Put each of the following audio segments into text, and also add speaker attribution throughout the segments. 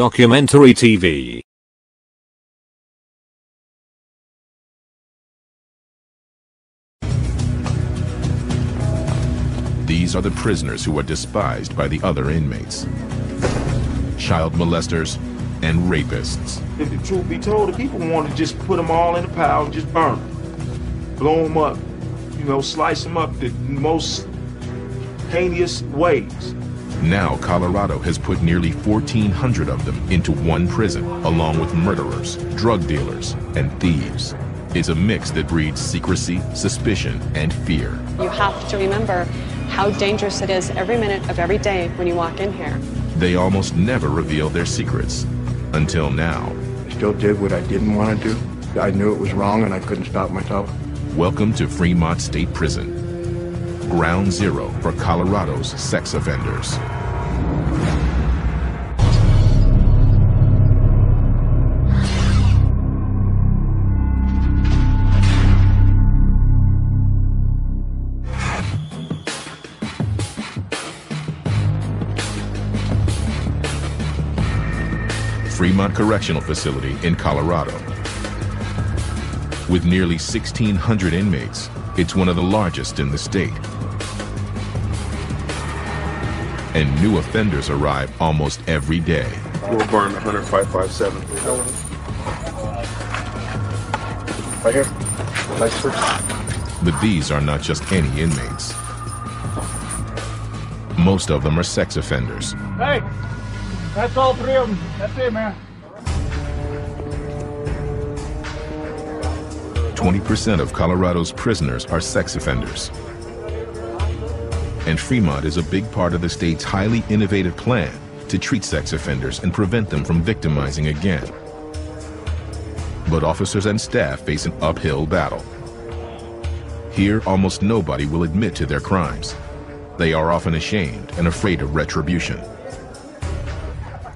Speaker 1: Documentary TV.
Speaker 2: These are the prisoners who are despised by the other inmates. Child molesters and rapists.
Speaker 3: If the truth be told, the people want to just put them all in a pile and just burn them. Blow them up, you know, slice them up the most heinous ways.
Speaker 2: Now Colorado has put nearly 1,400 of them into one prison, along with murderers, drug dealers, and thieves. It's a mix that breeds secrecy, suspicion, and fear.
Speaker 4: You have to remember how dangerous it is every minute of every day when you walk in here.
Speaker 2: They almost never reveal their secrets. Until now.
Speaker 5: I still did what I didn't want to do. I knew it was wrong and I couldn't stop myself.
Speaker 2: Welcome to Fremont State Prison. Ground zero for Colorado's sex offenders. Fremont Correctional Facility in Colorado. With nearly 1,600 inmates, it's one of the largest in the state. And new offenders arrive almost every day.
Speaker 6: We'll burn 10557. Right here. Nice first.
Speaker 2: But these are not just any inmates. Most of them are sex offenders.
Speaker 7: Hey, that's all three of them. That's it, man.
Speaker 2: 20% of Colorado's prisoners are sex offenders. And Fremont is a big part of the state's highly innovative plan to treat sex offenders and prevent them from victimizing again. But officers and staff face an uphill battle. Here, almost nobody will admit to their crimes. They are often ashamed and afraid of retribution.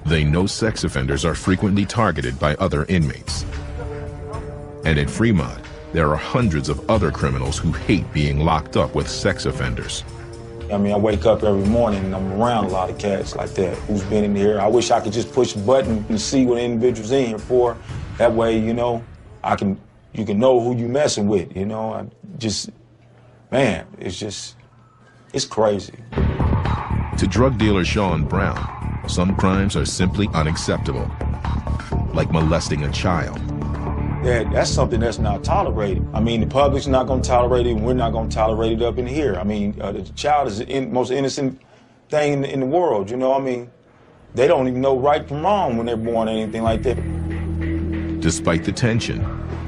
Speaker 2: They know sex offenders are frequently targeted by other inmates. And in Fremont, there are hundreds of other criminals who hate being locked up with sex offenders.
Speaker 8: I mean, I wake up every morning and I'm around a lot of cats like that who's been in here. I wish I could just push a button and see what individual's in here for. That way, you know, I can you can know who you messing with. You know, I just man, it's just it's crazy.
Speaker 2: To drug dealer Sean Brown, some crimes are simply unacceptable, like molesting a child.
Speaker 8: That that's something that's not tolerated. I mean, the public's not going to tolerate it, and we're not going to tolerate it up in here. I mean, uh, the child is the in, most innocent thing in, in the world. You know, what I mean, they don't even know right from wrong when they're born or anything like that.
Speaker 2: Despite the tension,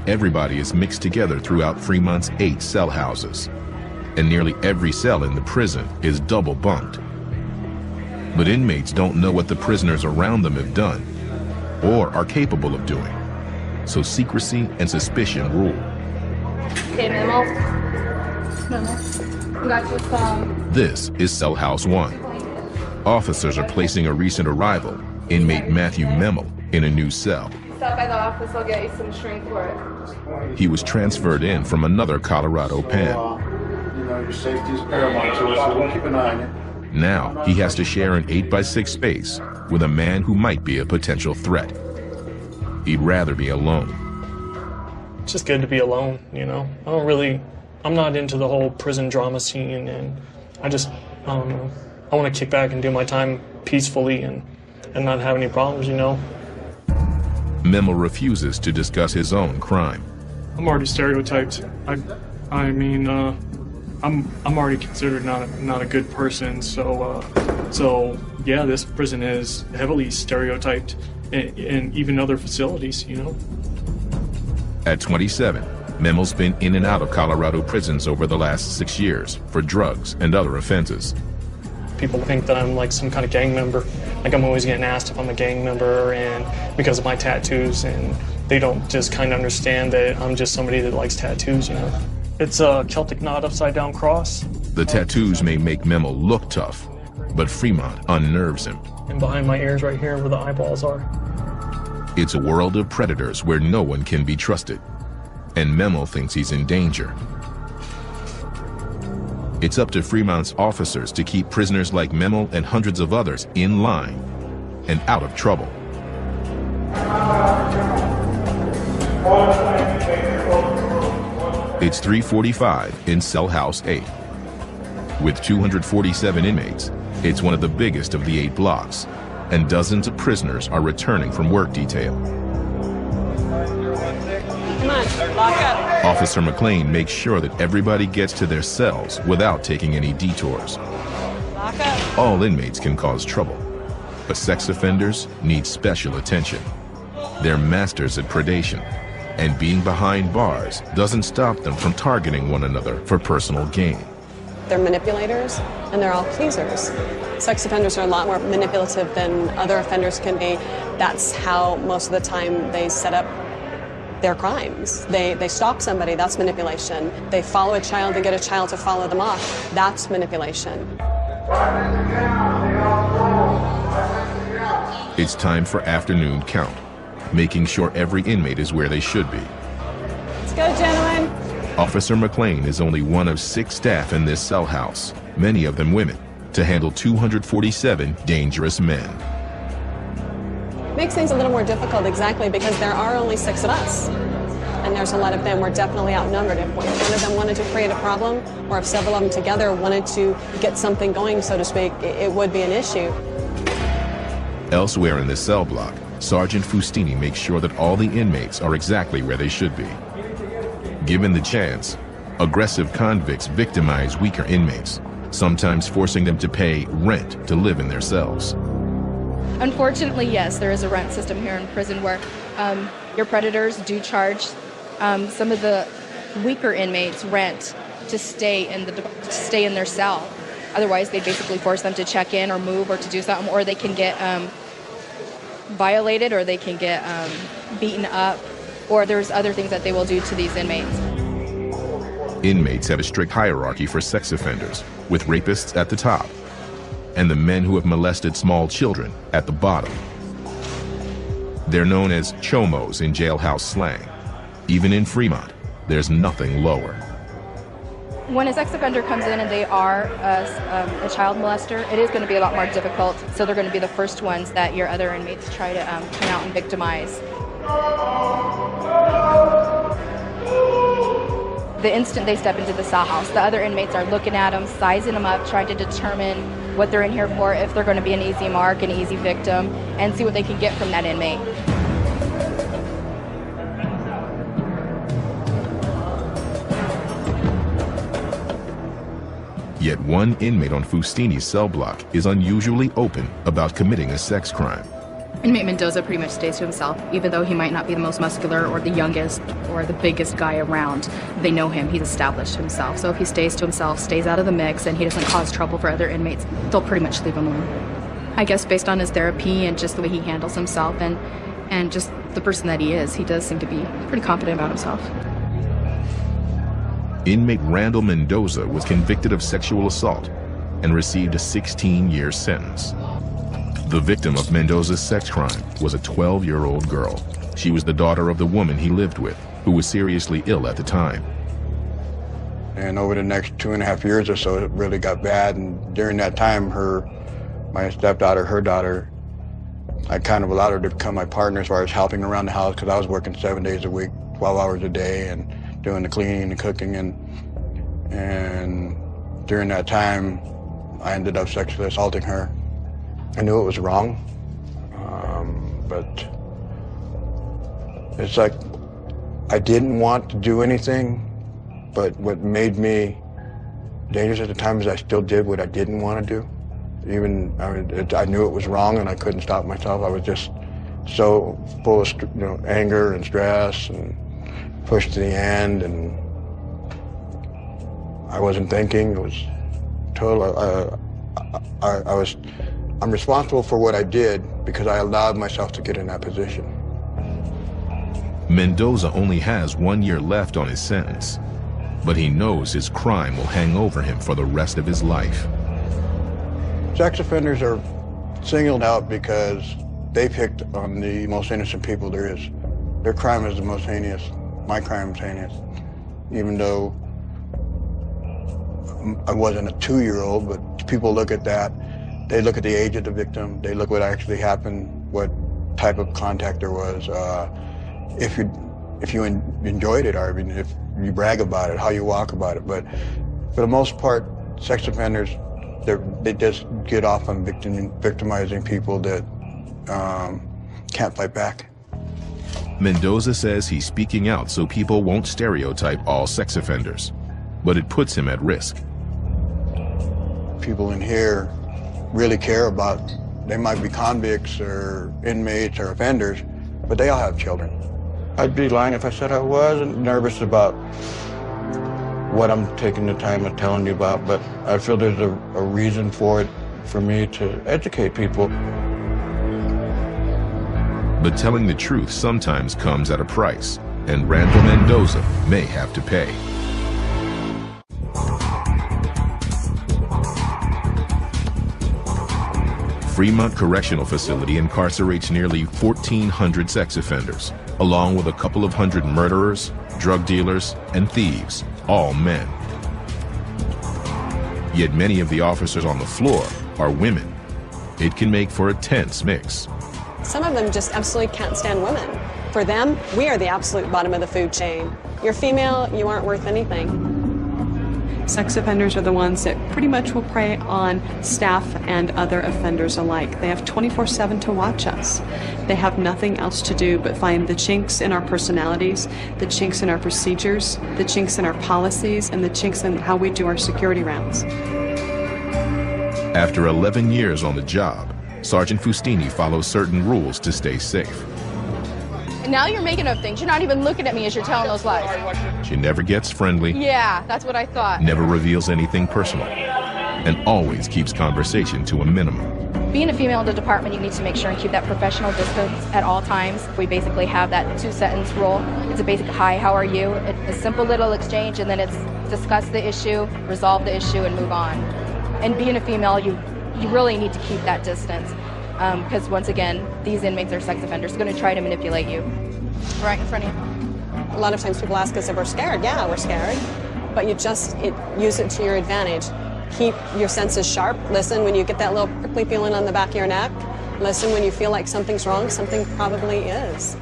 Speaker 2: everybody is mixed together throughout Fremont's eight cell houses, and nearly every cell in the prison is double bunked. But inmates don't know what the prisoners around them have done or are capable of doing, so secrecy and suspicion rule.
Speaker 9: Okay, Memo. Memo. Got your um, phone.
Speaker 2: This is Cell House 1. Officers are placing a recent arrival, inmate Matthew Memel, in a new cell.
Speaker 9: Stop by the office, I'll get you some shrink for it.
Speaker 2: He was transferred in from another Colorado pen.
Speaker 5: You know, your safety is paramount to us, so we'll keep an eye on you.
Speaker 2: Now he has to share an 8x6 space with a man who might be a potential threat. He'd rather be alone.
Speaker 10: It's just good to be alone, you know. I don't really, I'm not into the whole prison drama scene, and I just, I don't know. I want to kick back and do my time peacefully and, and not have any problems, you know.
Speaker 2: Memel refuses to discuss his own crime.
Speaker 10: I'm already stereotyped. I, I mean, uh, I'm I'm already considered not a, not a good person. So uh, so yeah, this prison is heavily stereotyped, and, in even other facilities. You know.
Speaker 2: At 27, Memel's been in and out of Colorado prisons over the last six years for drugs and other offenses.
Speaker 10: People think that I'm like some kind of gang member. Like I'm always getting asked if I'm a gang member, and because of my tattoos, and they don't just kind of understand that I'm just somebody that likes tattoos. You know. It's a Celtic knot upside down cross.
Speaker 2: The tattoos may make Memel look tough, but Fremont unnerves him.
Speaker 10: And behind my ears right here where the eyeballs are.
Speaker 2: It's a world of predators where no one can be trusted. And Memel thinks he's in danger. It's up to Fremont's officers to keep prisoners like Memel and hundreds of others in line and out of trouble. It's 345 in Cell House 8. With 247 inmates, it's one of the biggest of the eight blocks, and dozens of prisoners are returning from work detail.
Speaker 4: On.
Speaker 2: Officer McLean makes sure that everybody gets to their cells without taking any detours. All inmates can cause trouble, but sex offenders need special attention. They're masters at predation, and being behind bars doesn't stop them from targeting one another for personal gain.
Speaker 4: They're manipulators and they're all pleasers. Sex offenders are a lot more manipulative than other offenders can be. That's how most of the time they set up their crimes. They, they stalk somebody, that's manipulation. They follow a child and get a child to follow them off, that's manipulation.
Speaker 2: It's time for afternoon count, making sure every inmate is where they should be.
Speaker 4: Let's go, gentlemen.
Speaker 2: Officer McLean is only one of six staff in this cell house, many of them women, to handle 247 dangerous men.
Speaker 4: Makes things a little more difficult exactly because there are only six of us. And there's a lot of them. We're definitely outnumbered. If one of them wanted to create a problem, or if several of them together wanted to get something going, so to speak, it would be an issue.
Speaker 2: Elsewhere in the cell block, Sergeant Fustini makes sure that all the inmates are exactly where they should be. Given the chance, aggressive convicts victimize weaker inmates, sometimes forcing them to pay rent to live in their cells.
Speaker 11: Unfortunately, yes, there is a rent system here in prison where um, your predators do charge um, some of the weaker inmates rent to stay in the to stay in their cell. Otherwise, they basically force them to check in or move or to do something, or they can get um, violated or they can get um, beaten up, or there's other things that they will do to these inmates.
Speaker 2: Inmates have a strict hierarchy for sex offenders, with rapists at the top and the men who have molested small children at the bottom. They're known as chomos in jailhouse slang. Even in Fremont, there's nothing lower.
Speaker 11: When a sex offender comes in and they are a, um, a child molester, it is going to be a lot more difficult. So they're going to be the first ones that your other inmates try to um, come out and victimize. The instant they step into the cell house, the other inmates are looking at them, sizing them up, trying to determine what they're in here for, if they're going to be an easy mark, an easy victim, and see what they can get from that inmate.
Speaker 2: Yet one inmate on Fustini's cell block is unusually open about committing a sex crime.
Speaker 12: Inmate Mendoza pretty much stays to himself, even though he might not be the most muscular or the youngest or the biggest guy around. They know him, he's established himself. So if he stays to himself, stays out of the mix, and he doesn't cause trouble for other inmates, they'll pretty much leave him alone. I guess based on his therapy and just the way he handles himself and, and just the person that he is, he does seem to be pretty confident about himself.
Speaker 2: Inmate Randall Mendoza was convicted of sexual assault and received a 16-year sentence. The victim of Mendoza's sex crime was a 12-year-old girl. She was the daughter of the woman he lived with, who was seriously ill at the time.
Speaker 5: And over the next two and a half years or so, it really got bad. And during that time, her, my stepdaughter, her daughter, I kind of allowed her to become my partner as far as helping around the house because I was working seven days a week, 12 hours a day, and doing the cleaning and cooking. And, and during that time, I ended up sexually assaulting her. I knew it was wrong, um, but it's like I didn't want to do anything, but what made me dangerous at the time is I still did what I didn't want to do. Even I, mean, it, I knew it was wrong and I couldn't stop myself. I was just so full of you know anger and stress and pushed to the end, and I wasn't thinking. It was total. Uh, I, I was. I'm responsible for what I did because I allowed myself to get in that position.
Speaker 2: Mendoza only has one year left on his sentence, but he knows his crime will hang over him for the rest of his life.
Speaker 5: Sex offenders are singled out because they picked on the most innocent people there is. Their crime is the most heinous. My crime scene is. Even though I wasn't a two-year-old, but people look at that they look at the age of the victim. They look what actually happened, what type of contact there was. Uh, if you if you enjoyed it, or I mean, if you brag about it, how you walk about it. But for the most part, sex offenders, they just get off on victim, victimizing people that um, can't fight back.
Speaker 2: Mendoza says he's speaking out so people won't stereotype all sex offenders, but it puts him at risk.
Speaker 5: People in here really care about, they might be convicts or inmates or offenders, but they all have children. I'd be lying if I said I wasn't nervous about what I'm taking the time of telling you about, but I feel there's a, a reason for it for me to educate people.
Speaker 2: But telling the truth sometimes comes at a price, and Randall Mendoza may have to pay. Fremont Correctional Facility incarcerates nearly 1,400 sex offenders, along with a couple of hundred murderers, drug dealers, and thieves, all men. Yet many of the officers on the floor are women. It can make for a tense mix.
Speaker 4: Some of them just absolutely can't stand women. For them, we are the absolute bottom of the food chain. You're female, you aren't worth anything. Sex offenders are the ones that pretty much will prey on staff and other offenders alike. They have 24 7 to watch us. They have nothing else to do but find the chinks in our personalities, the chinks in our procedures, the chinks in our policies, and the chinks in how we do our security rounds.
Speaker 2: After 11 years on the job, Sergeant Fustini follows certain rules to stay safe.
Speaker 11: And now you're making up things. You're not even looking at me as you're telling those lies.
Speaker 2: She never gets friendly.
Speaker 11: Yeah, that's what I thought.
Speaker 2: Never reveals anything personal. And always keeps conversation to a minimum.
Speaker 11: Being a female in the department, you need to make sure and keep that professional distance at all times. We basically have that two sentence rule. It's a basic hi, how are you? It's a simple little exchange, and then it's discuss the issue, resolve the issue, and move on. And being a female, you, you really need to keep that distance because um, once again, these inmates are sex offenders going to try to manipulate you right in front of you.
Speaker 4: A lot of times people ask us if we're scared. Yeah, we're scared, but you just it, use it to your advantage. Keep your senses sharp. Listen when you get that little prickly feeling on the back of your neck. Listen when you feel like something's wrong. Something probably is.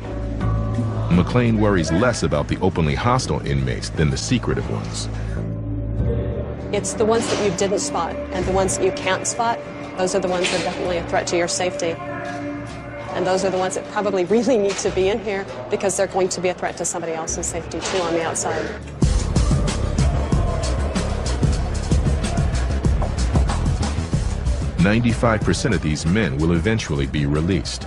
Speaker 2: McLean worries less about the openly hostile inmates than the secretive ones.
Speaker 4: It's the ones that you didn't spot and the ones that you can't spot those are the ones that are definitely a threat to your safety. And those are the ones that probably really need to be in here because they're going to be a threat to somebody else's safety too on the outside.
Speaker 2: Ninety-five percent of these men will eventually be released.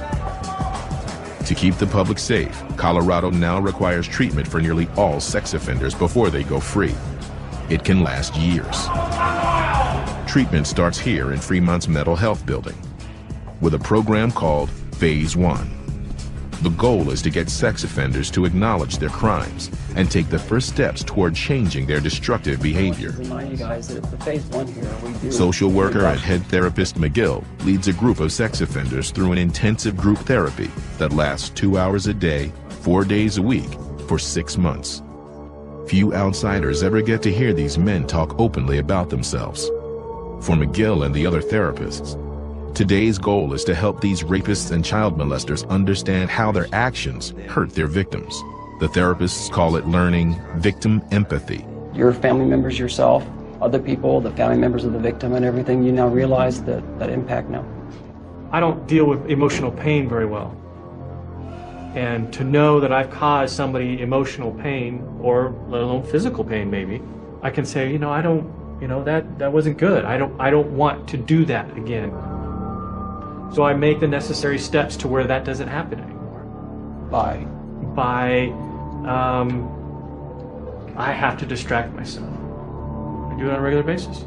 Speaker 2: To keep the public safe, Colorado now requires treatment for nearly all sex offenders before they go free. It can last years. Treatment starts here in Fremont's Mental Health Building with a program called Phase 1. The goal is to get sex offenders to acknowledge their crimes and take the first steps toward changing their destructive behavior. Social worker and head therapist McGill leads a group of sex offenders through an intensive group therapy that lasts two hours a day, four days a week, for six months. Few outsiders ever get to hear these men talk openly about themselves for McGill and the other therapists. Today's goal is to help these rapists and child molesters understand how their actions hurt their victims. The therapists call it learning victim empathy.
Speaker 13: Your family members yourself, other people, the family members of the victim and everything, you now realize that, that impact now.
Speaker 10: I don't deal with emotional pain very well. And to know that I've caused somebody emotional pain, or let alone physical pain maybe, I can say, you know, I don't you know that that wasn't good. I don't i don't want to do that again. So i make the necessary steps to where that doesn't happen anymore.
Speaker 13: By?
Speaker 10: By um, i have to distract myself. I do it on a regular basis.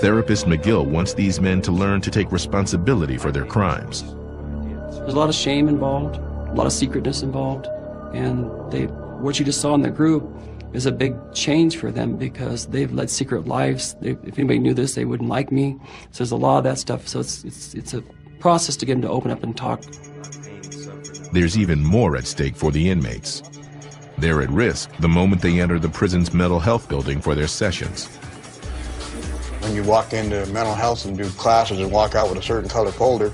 Speaker 2: Therapist McGill wants these men to learn to take responsibility for their crimes.
Speaker 13: There's a lot of shame involved, a lot of secretness involved, and they, what you just saw in the group is a big change for them because they've led secret lives. They, if anybody knew this, they wouldn't like me. So there's a lot of that stuff. So it's, it's, it's a process to get them to open up and talk.
Speaker 2: There's even more at stake for the inmates. They're at risk the moment they enter the prison's mental health building for their sessions.
Speaker 5: When you walk into mental health and do classes and walk out with a certain color folder,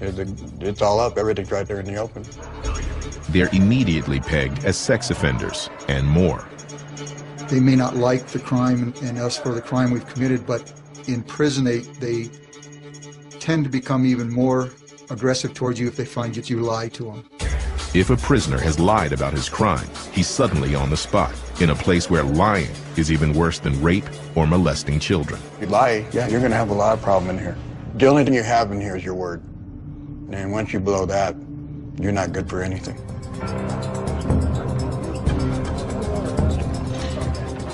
Speaker 5: It's all up. Everything's right there in the open.
Speaker 2: They're immediately pegged as sex offenders and more.
Speaker 14: They may not like the crime and us for the crime we've committed, but in prison they, they tend to become even more aggressive towards you if they find that you lie to them.
Speaker 2: If a prisoner has lied about his crime, he's suddenly on the spot, in a place where lying is even worse than rape or molesting children.
Speaker 5: If you lie, yeah, you're going to have a lot of problem in here. The only thing you have in here is your word. And once you blow that, you're not good for anything.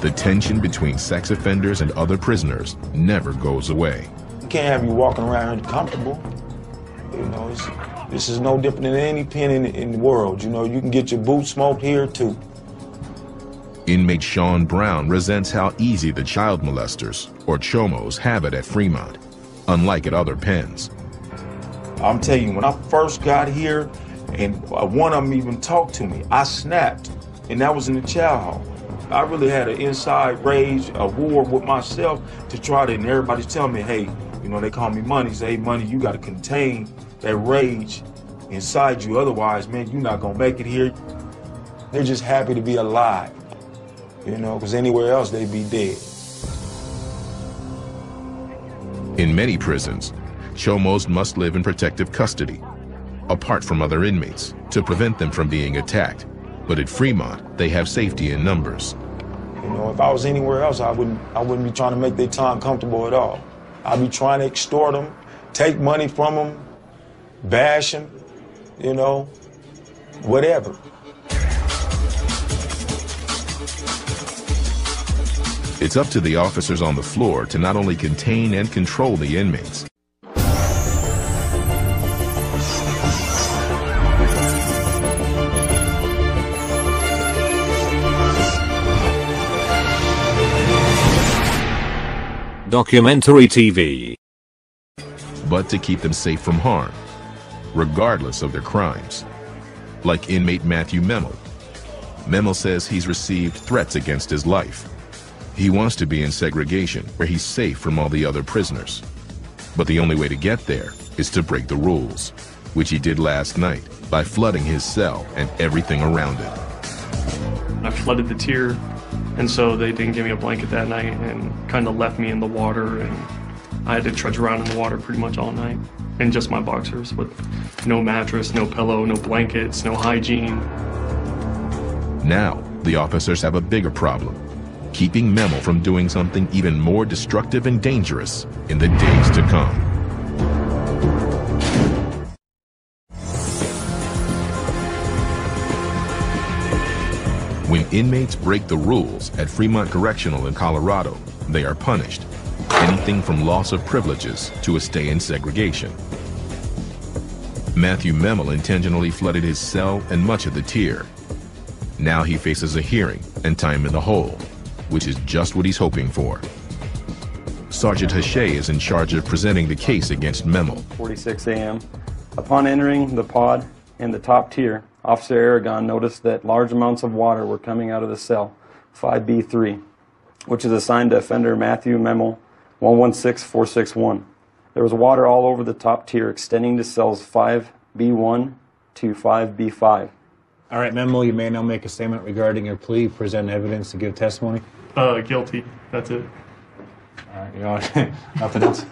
Speaker 2: The tension between sex offenders and other prisoners never goes away.
Speaker 8: You can't have you walking around comfortable. You know, this is no different than any pen in, in the world. You know, you can get your boots smoked here too.
Speaker 2: Inmate Sean Brown resents how easy the child molesters, or chomos, have it at Fremont, unlike at other pens.
Speaker 8: I'm telling you, when I first got here, and one of them even talked to me, I snapped, and that was in the chow hall. I really had an inside rage, a war with myself to try to, and everybody's telling me, hey, you know, they call me money, say, hey, money, you got to contain that rage inside you. Otherwise, man, you're not going to make it here. They're just happy to be alive, you know, because anywhere else they'd be dead.
Speaker 2: In many prisons, Chomos must live in protective custody, apart from other inmates, to prevent them from being attacked but at Fremont, they have safety in numbers.
Speaker 8: You know, if I was anywhere else, I wouldn't, I wouldn't be trying to make their time comfortable at all. I'd be trying to extort them, take money from them, bash them, you know, whatever.
Speaker 2: It's up to the officers on the floor to not only contain and control the inmates,
Speaker 1: Documentary TV.
Speaker 2: But to keep them safe from harm, regardless of their crimes. Like inmate Matthew Memel. Memel says he's received threats against his life. He wants to be in segregation, where he's safe from all the other prisoners. But the only way to get there is to break the rules, which he did last night by flooding his cell and everything around it.
Speaker 10: I flooded the tier and so they didn't give me a blanket that night and kind of left me in the water and I had to trudge around in the water pretty much all night in just my boxers with no mattress, no pillow, no blankets, no hygiene.
Speaker 2: Now, the officers have a bigger problem, keeping Memel from doing something even more destructive and dangerous in the days to come. When inmates break the rules at Fremont Correctional in Colorado, they are punished. Anything from loss of privileges to a stay in segregation. Matthew Memel intentionally flooded his cell and much of the tier. Now he faces a hearing and time in the hole, which is just what he's hoping for. Sergeant Hache is in charge of presenting the case against Memel.
Speaker 15: 46 a.m. Upon entering the pod in the top tier, Officer Aragon noticed that large amounts of water were coming out of the cell 5B3, which is assigned to offender Matthew Memel 116461. There was water all over the top tier extending to cells 5B1 to 5B5.
Speaker 16: All right, Memel, you may now make a statement regarding your plea, present evidence to give testimony.
Speaker 10: Uh, guilty. That's it.
Speaker 16: All right, you know, nothing else?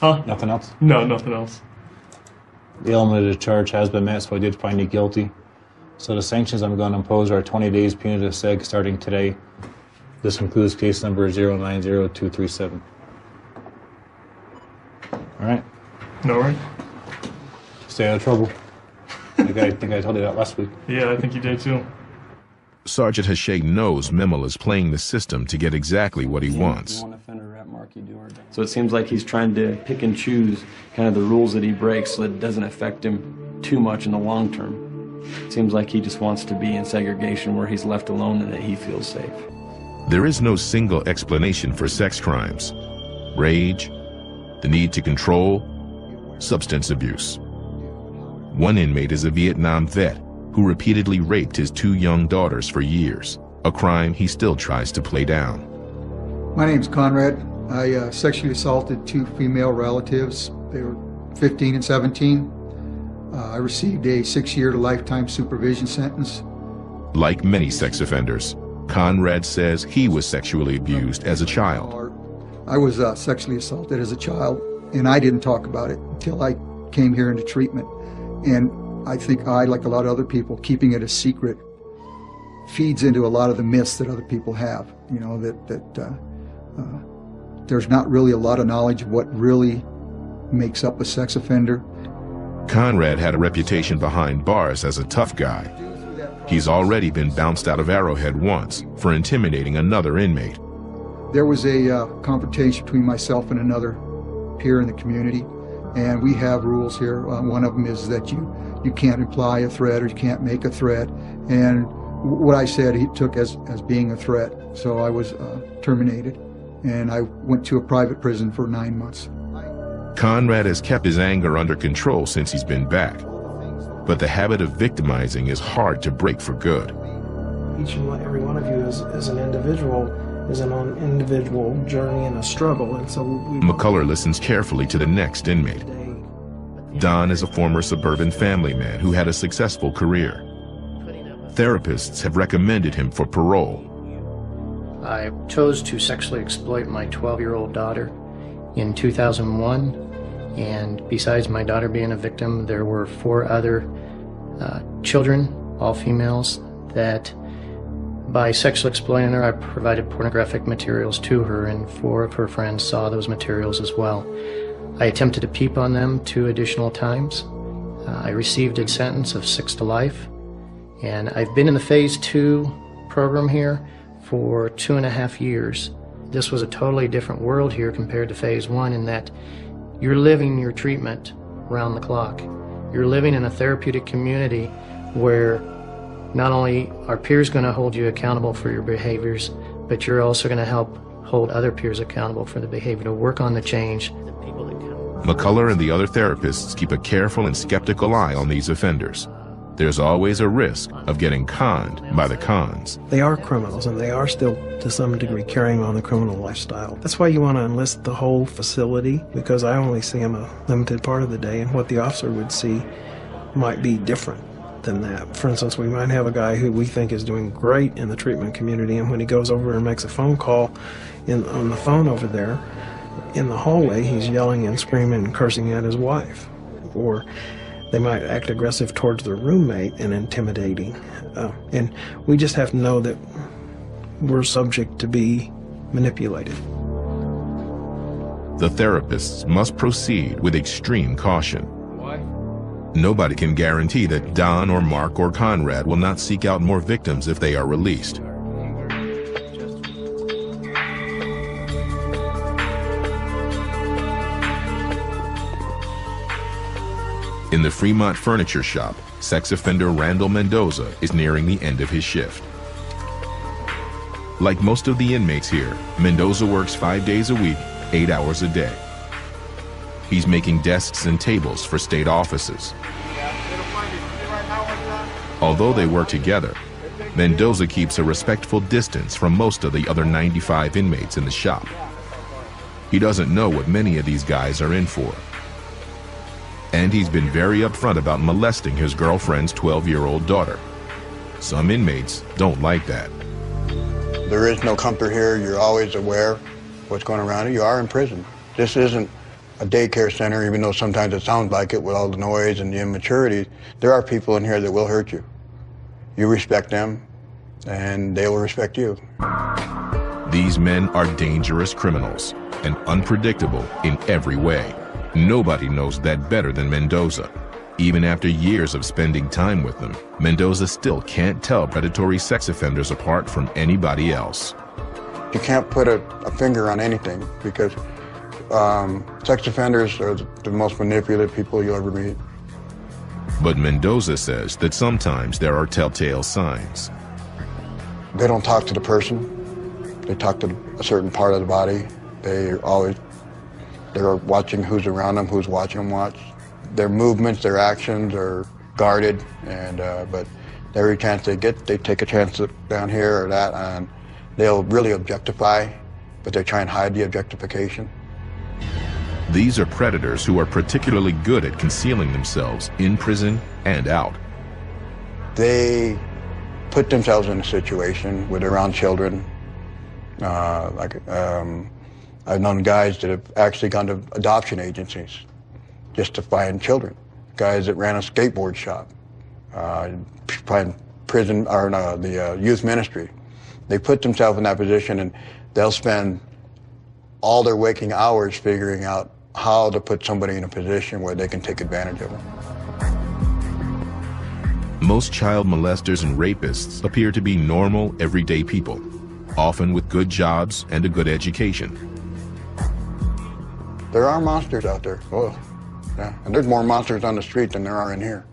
Speaker 10: Huh?
Speaker 16: Nothing else?
Speaker 10: No, nothing else.
Speaker 16: The element of the charge has been met, so I did find you guilty. So the sanctions I'm going to impose are 20 days punitive seg starting today. This includes case number 090237. All right.
Speaker 10: No right.
Speaker 16: Stay out of trouble. I think I, think I told you that last week.
Speaker 10: Yeah, I think you did too.
Speaker 2: Sergeant Hache knows Memel is playing the system to get exactly what he wants.
Speaker 15: So it seems like he's trying to pick and choose kind of the rules that he breaks so that it doesn't affect him too much in the long term. It seems like he just wants to be in segregation where he's left alone and that he feels safe.
Speaker 2: There is no single explanation for sex crimes. Rage, the need to control, substance abuse. One inmate is a Vietnam vet who repeatedly raped his two young daughters for years, a crime he still tries to play down.
Speaker 14: My name's Conrad. I uh, sexually assaulted two female relatives. They were 15 and 17. Uh, I received a six-year to lifetime supervision sentence.
Speaker 2: Like many sex offenders, Conrad says he was sexually abused as a child.
Speaker 14: I was uh, sexually assaulted as a child, and I didn't talk about it until I came here into treatment. And I think I, like a lot of other people, keeping it a secret feeds into a lot of the myths that other people have. You know that that uh, uh, there's not really a lot of knowledge of what really makes up a sex offender.
Speaker 2: Conrad had a reputation behind bars as a tough guy. He's already been bounced out of Arrowhead once for intimidating another inmate.
Speaker 14: There was a uh, confrontation between myself and another peer in the community, and we have rules here. Uh, one of them is that you you can't imply a threat or you can't make a threat, and what I said he took as as being a threat. So I was uh, terminated, and I went to a private prison for nine months.
Speaker 2: Conrad has kept his anger under control since he's been back, but the habit of victimizing is hard to break for good.
Speaker 17: Each and every one of you is, is an individual is an individual journey and a struggle, and so we.
Speaker 2: McCullough listens carefully to the next inmate. Don is a former suburban family man who had a successful career. Therapists have recommended him for parole.
Speaker 18: I chose to sexually exploit my 12 year old daughter in 2001, and besides my daughter being a victim, there were four other uh, children, all females, that by sexually exploiting her, I provided pornographic materials to her, and four of her friends saw those materials as well. I attempted to peep on them two additional times. Uh, I received a sentence of six to life, and I've been in the phase two program here for two and a half years. This was a totally different world here compared to phase one in that you're living your treatment round the clock. You're living in a therapeutic community where not only are peers going to hold you accountable for your behaviors, but you're also going to help hold other peers accountable for the behavior to work on the change.
Speaker 2: McCullough and the other therapists keep a careful and skeptical eye on these offenders. There's always a risk of getting conned by the cons.
Speaker 17: They are criminals and they are still, to some degree, carrying on the criminal lifestyle. That's why you want to enlist the whole facility because I only see them a limited part of the day, and what the officer would see might be different than that. For instance, we might have a guy who we think is doing great in the treatment community, and when he goes over and makes a phone call in, on the phone over there, in the hallway, he's yelling and screaming and cursing at his wife. Or they might act aggressive towards their roommate and intimidating. Uh, and we just have to know that we're subject to be manipulated.
Speaker 2: The therapists must proceed with extreme caution. Nobody can guarantee that Don or Mark or Conrad will not seek out more victims if they are released. In the Fremont Furniture Shop, sex offender Randall Mendoza is nearing the end of his shift. Like most of the inmates here, Mendoza works five days a week, eight hours a day. He's making desks and tables for state offices. Although they work together, Mendoza keeps a respectful distance from most of the other 95 inmates in the shop. He doesn't know what many of these guys are in for. And he's been very upfront about molesting his girlfriend's 12-year-old daughter. Some inmates don't like that.
Speaker 5: There is no comfort here. You're always aware what's going around you. You are in prison. This isn't a daycare center, even though sometimes it sounds like it with all the noise and the immaturity, there are people in here that will hurt you. You respect them, and they will respect you.
Speaker 2: These men are dangerous criminals and unpredictable in every way. Nobody knows that better than Mendoza. Even after years of spending time with them, Mendoza still can't tell predatory sex offenders apart from anybody else.
Speaker 5: You can't put a, a finger on anything because um, sex offenders are the most manipulative people you'll ever meet.
Speaker 2: But Mendoza says that sometimes there are telltale signs.
Speaker 5: They don't talk to the person. They talk to a certain part of the body. They always they're watching who's around them, who's watching them watch. Their movements, their actions are guarded, and uh, but every chance they get, they take a chance down here or that, and they'll really objectify, but they try and hide the objectification.
Speaker 2: These are predators who are particularly good at concealing themselves in prison and out.
Speaker 5: They put themselves in a situation they're around children. Uh, like um, I've known guys that have actually gone to adoption agencies just to find children. Guys that ran a skateboard shop, uh, find prison or no, the uh, youth ministry. They put themselves in that position and they'll spend all their waking hours figuring out how to put somebody in a position where they can take advantage of them.
Speaker 2: Most child molesters and rapists appear to be normal, everyday people, often with good jobs and a good education.
Speaker 5: There are monsters out there. Oh, yeah. And there's more monsters on the street than there are in here.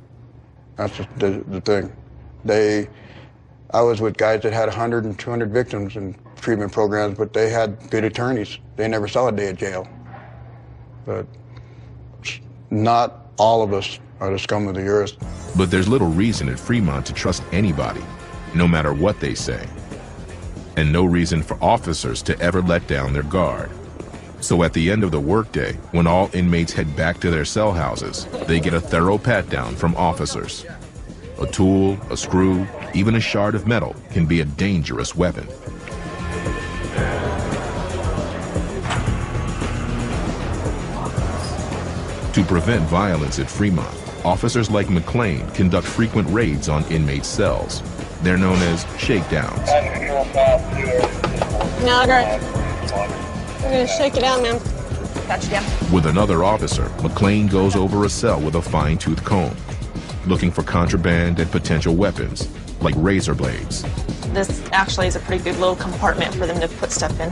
Speaker 5: That's the, the, the thing. They, I was with guys that had 100 and 200 victims in treatment programs, but they had good attorneys. They never saw a day of jail. But not all of us are the scum of the earth.
Speaker 2: But there's little reason at Fremont to trust anybody, no matter what they say. And no reason for officers to ever let down their guard. So at the end of the workday, when all inmates head back to their cell houses, they get a thorough pat down from officers. A tool, a screw, even a shard of metal can be a dangerous weapon. To prevent violence at Fremont, officers like McLean conduct frequent raids on inmate cells. They're known as shakedowns.
Speaker 4: No, great. I'm gonna shake it down, ma'am. Gotcha.
Speaker 2: With another officer, McLean goes over a cell with a fine-tooth comb, looking for contraband and potential weapons, like razor blades.
Speaker 19: This actually is a pretty good little compartment for them to put stuff in.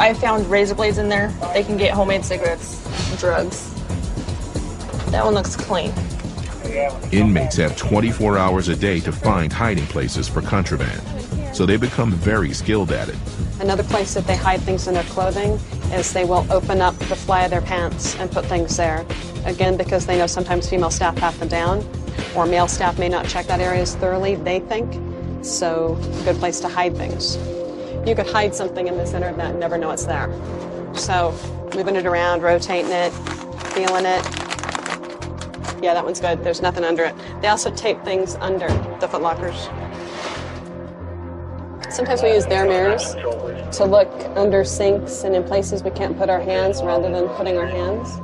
Speaker 19: I found razor blades in there. They can get homemade cigarettes, drugs. That one looks clean.
Speaker 2: Inmates have 24 hours a day to find hiding places for contraband, so they become very skilled at it.
Speaker 4: Another place that they hide things in their clothing is they will open up the fly of their pants and put things there. Again, because they know sometimes female staff pat them down, or male staff may not check that area as thoroughly, they think. So, good place to hide things. You could hide something in this internet and never know it's there. So, moving it around, rotating it, feeling it, yeah, that one's good. There's nothing under it. They also tape things under the footlockers. Sometimes we use their mirrors to look under sinks and in places we can't put our hands rather than putting our hands.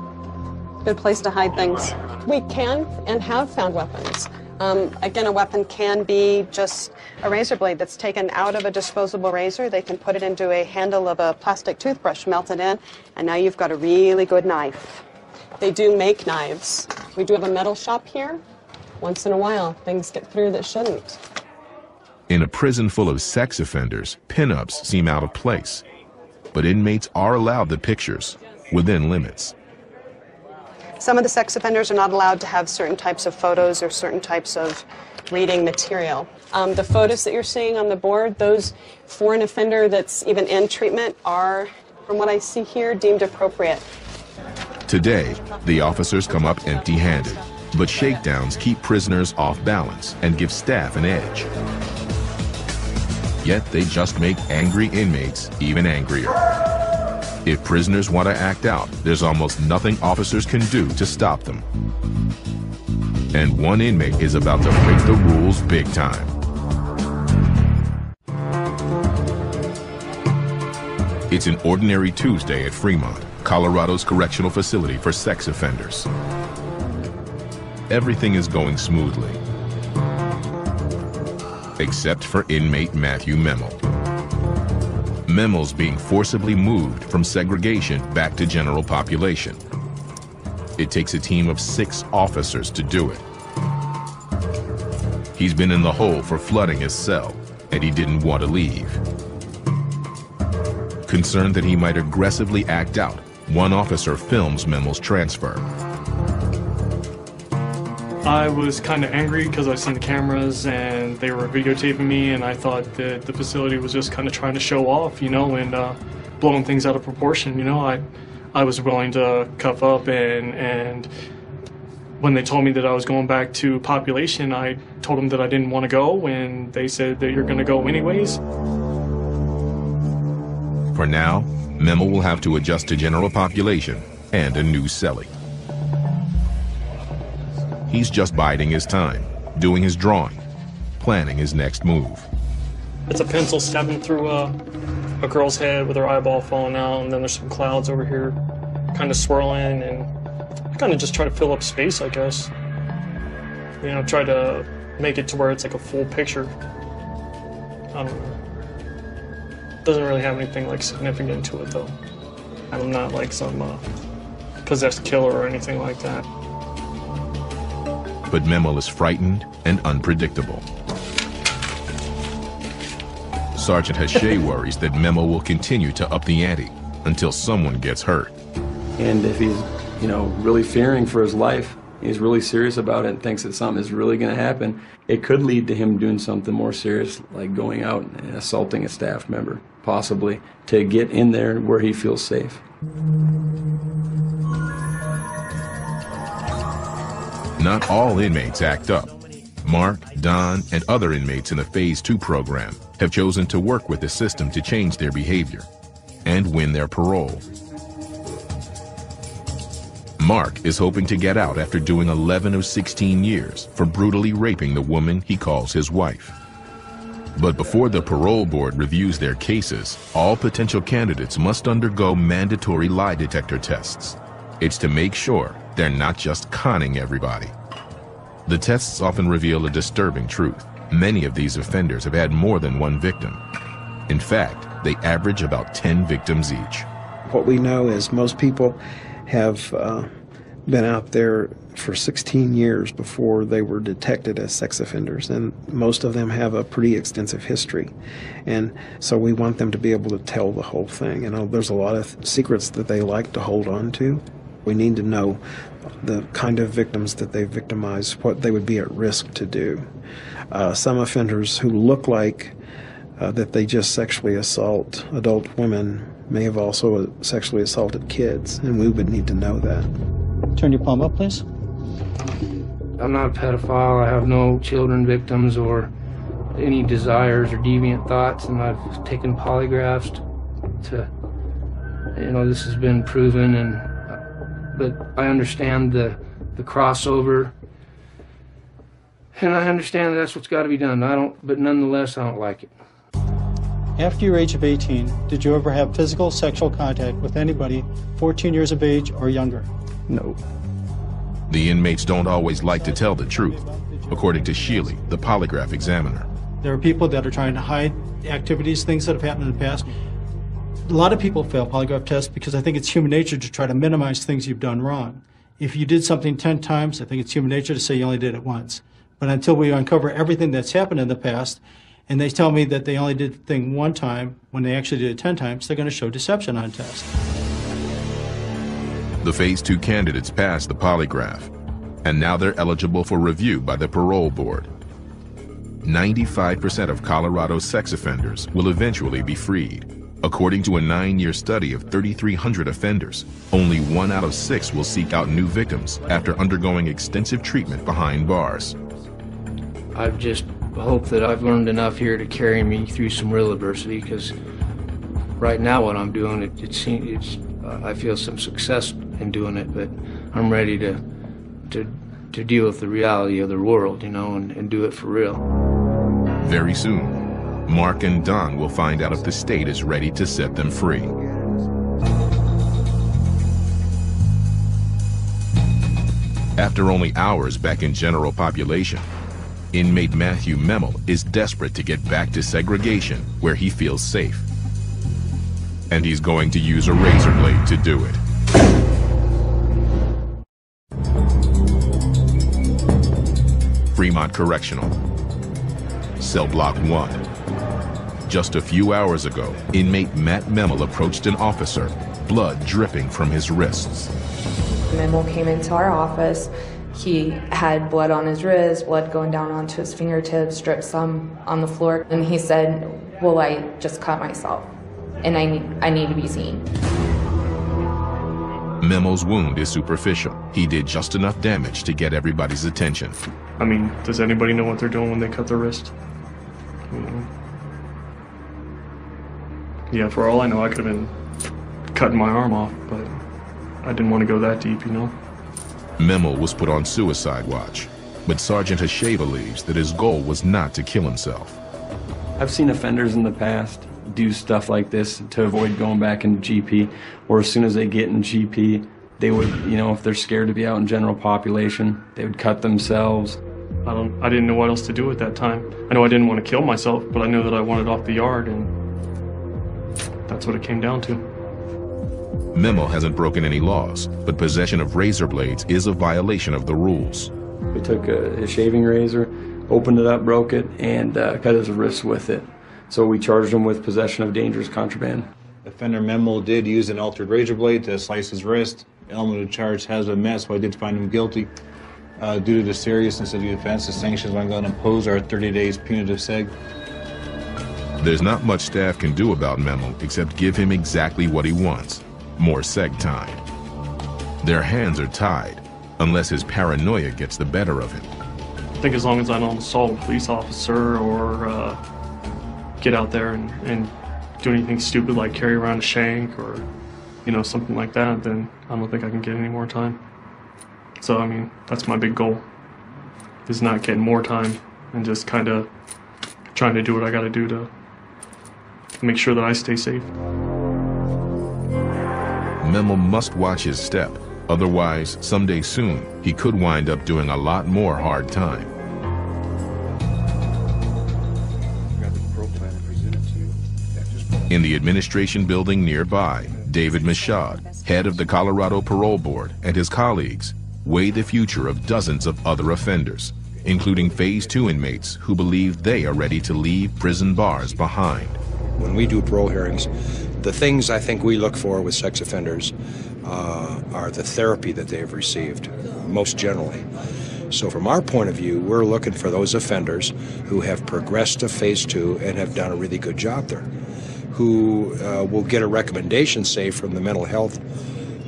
Speaker 4: Good place to hide things. We can and have found weapons. Um, again, a weapon can be just a razor blade that's taken out of a disposable razor. They can put it into a handle of a plastic toothbrush, melt it in, and now you've got a really good knife. They do make knives. We do have a metal shop here. Once in a while, things get through that shouldn't.
Speaker 2: In a prison full of sex offenders, pinups seem out of place. But inmates are allowed the pictures, within limits.
Speaker 4: Some of the sex offenders are not allowed to have certain types of photos or certain types of reading material. Um, the photos that you're seeing on the board, those for an offender that's even in treatment are, from what I see here, deemed appropriate.
Speaker 2: Today, the officers come up empty-handed, but shakedowns keep prisoners off balance and give staff an edge. Yet they just make angry inmates even angrier. If prisoners want to act out, there's almost nothing officers can do to stop them. And one inmate is about to break the rules big time. It's an ordinary Tuesday at Fremont, Colorado's correctional facility for sex offenders. Everything is going smoothly, except for inmate Matthew Memel. Memel's being forcibly moved from segregation back to general population. It takes a team of six officers to do it. He's been in the hole for flooding his cell, and he didn't want to leave. Concerned that he might aggressively act out, one officer films Memel's transfer.
Speaker 10: I was kind of angry because I seen the cameras and they were videotaping me, and I thought that the facility was just kind of trying to show off, you know, and uh, blowing things out of proportion. You know, I I was willing to cuff up, and and when they told me that I was going back to population, I told them that I didn't want to go, and they said that you're going to go anyways.
Speaker 2: For now, Memel will have to adjust to general population and a new cellie. He's just biding his time, doing his drawing, planning his next move.
Speaker 10: It's a pencil stabbing through a, a girl's head with her eyeball falling out, and then there's some clouds over here kind of swirling, and I kind of just try to fill up space, I guess. You know, try to make it to where it's like a full picture. I don't know. Doesn't really have anything like significant to it though. I'm not like some uh, possessed killer or anything like that.
Speaker 2: But Memel is frightened and unpredictable. Sergeant Hache worries that Memel will continue to up the ante until someone gets hurt.
Speaker 15: And if he's, you know, really fearing for his life, he's really serious about it and thinks that something is really going to happen, it could lead to him doing something more serious, like going out and assaulting a staff member, possibly, to get in there where he feels safe.
Speaker 2: Not all inmates act up. Mark, Don, and other inmates in the Phase 2 program have chosen to work with the system to change their behavior and win their parole. Mark is hoping to get out after doing 11 of 16 years for brutally raping the woman he calls his wife. But before the parole board reviews their cases, all potential candidates must undergo mandatory lie detector tests. It's to make sure they're not just conning everybody. The tests often reveal a disturbing truth. Many of these offenders have had more than one victim. In fact, they average about 10 victims each.
Speaker 17: What we know is most people have uh, been out there for 16 years before they were detected as sex offenders, and most of them have a pretty extensive history. And so we want them to be able to tell the whole thing. And there's a lot of secrets that they like to hold on to. We need to know the kind of victims that they victimize, what they would be at risk to do. Uh, some offenders who look like uh, that they just sexually assault adult women may have also sexually assaulted kids, and we would need to know that.
Speaker 20: Turn your palm up, please.
Speaker 21: I'm not a pedophile. I have no children victims or any desires or deviant thoughts, and I've taken polygraphs to, you know, this has been proven, and but I understand the the crossover, and I understand that that's what's got to be done. I don't, but nonetheless, I don't like it.
Speaker 20: After your age of 18, did you ever have physical sexual contact with anybody 14 years of age or younger?
Speaker 21: No.
Speaker 2: The inmates don't always like to tell the truth, according to Sheely, the polygraph examiner.
Speaker 20: There are people that are trying to hide activities, things that have happened in the past. A lot of people fail polygraph tests because I think it's human nature to try to minimize things you've done wrong. If you did something 10 times, I think it's human nature to say you only did it once. But until we uncover everything that's happened in the past, and they tell me that they only did the thing one time when they actually did it 10 times, they're going to show deception on test.
Speaker 2: The Phase 2 candidates passed the polygraph, and now they're eligible for review by the parole board. 95% of Colorado's sex offenders will eventually be freed. According to a nine-year study of 3,300 offenders, only one out of six will seek out new victims after undergoing extensive treatment behind bars.
Speaker 21: I've just hope that I've learned enough here to carry me through some real adversity because right now what I'm doing, it, it seems, it's, uh, I feel some success in doing it, but I'm ready to, to, to deal with the reality of the world, you know, and, and do it for real.
Speaker 2: Very soon, Mark and Don will find out if the state is ready to set them free. After only hours back in general population, Inmate Matthew Memel is desperate to get back to segregation where he feels safe. And he's going to use a razor blade to do it. Fremont Correctional. Cell Block 1. Just a few hours ago, inmate Matt Memel approached an officer, blood dripping from his wrists.
Speaker 22: Memel came into our office he had blood on his wrist, blood going down onto his fingertips, dripped some on the floor, and he said, "Well, I just cut myself, and I need I need to be seen."
Speaker 2: Memel's wound is superficial. He did just enough damage to get everybody's attention.
Speaker 10: I mean, does anybody know what they're doing when they cut their wrist? Mm-hmm. Yeah, for all I know, I could have been cutting my arm off, but I didn't want to go that deep, you know.
Speaker 2: Memel was put on suicide watch, but Sergeant Hache believes that his goal was not to kill himself.
Speaker 15: I've seen offenders in the past do stuff like this to avoid going back into GP, or as soon as they get in GP, they would, you know, if they're scared to be out in general population, they would cut themselves.
Speaker 10: I don't. I didn't know what else to do at that time. I know I didn't want to kill myself, but I knew that I wanted off the yard, and that's what it came down to.
Speaker 2: Memel hasn't broken any laws, but possession of razor blades is a violation of the rules.
Speaker 15: We took a, a shaving razor, opened it up, broke it, and uh, cut his wrist with it. So we charged him with possession of dangerous contraband.
Speaker 16: Offender Memel did use an altered razor blade to slice his wrist. Element of charge has been met, so I did find him guilty. Uh, due to the seriousness of the offense, the sanctions I'm going to impose are 30 days punitive seg.
Speaker 2: There's not much staff can do about Memel except give him exactly what he wants, more seg time. Their hands are tied, unless his paranoia gets the better of him.
Speaker 10: I think as long as I don't assault a police officer or uh, get out there and, and do anything stupid like carry around a shank or, you know, something like that, then I don't think I can get any more time. So, I mean, that's my big goal, is not getting more time and just kind of trying to do what I got to do to make sure that I stay safe.
Speaker 2: Memel must watch his step, otherwise, someday soon, he could wind up doing a lot more hard time. In the administration building nearby, David Michaud, head of the Colorado Parole Board, and his colleagues weigh the future of dozens of other offenders, including Phase 2 inmates who believe they are ready to leave prison bars behind.
Speaker 23: When we do parole hearings, the things I think we look for with sex offenders uh, are the therapy that they've received, most generally. So, from our point of view, we're looking for those offenders who have progressed to phase two and have done a really good job there, who uh, will get a recommendation, say, from the mental health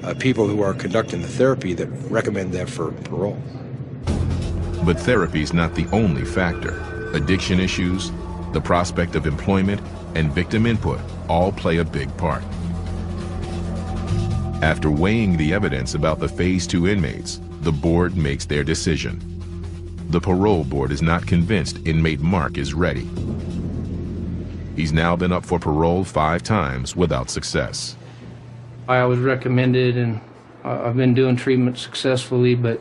Speaker 23: uh, people who are conducting the therapy that recommend them for parole.
Speaker 2: But therapy is not the only factor. Addiction issues, the prospect of employment, and victim input all play a big part. After weighing the evidence about the Phase 2 inmates, the board makes their decision. The parole board is not convinced inmate Mark is ready. He's now been up for parole five times without success.
Speaker 21: I was recommended and I've been doing treatment successfully, but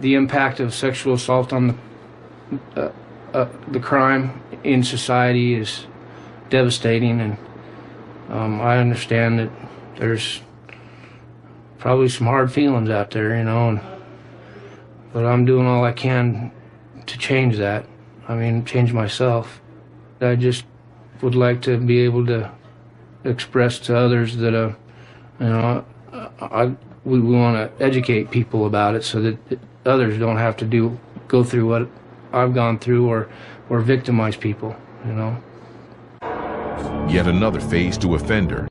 Speaker 21: the impact of sexual assault on the, uh, uh, the crime in society is devastating, and um, I understand that there's probably some hard feelings out there, you know, and, but I'm doing all I can to change that. I mean, change myself. I just would like to be able to express to others that, uh, you know, I, we, we want to educate people about it so that others don't have to do go through what I've gone through or or victimize people, you know.
Speaker 2: Yet another phase two offender